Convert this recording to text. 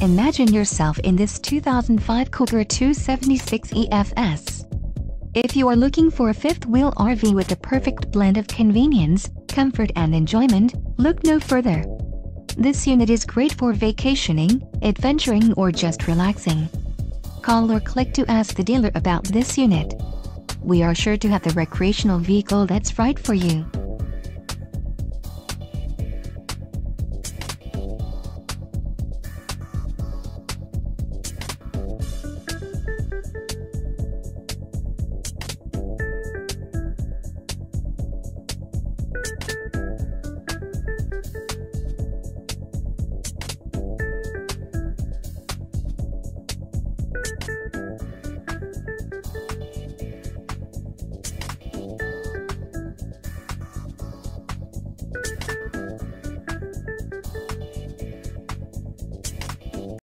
Imagine yourself in this 2005 Cougar 276 EFS. If you are looking for a fifth-wheel RV with the perfect blend of convenience, comfort and enjoyment, look no further. This unit is great for vacationing, adventuring or just relaxing. Call or click to ask the dealer about this unit. We are sure to have the recreational vehicle that's right for you.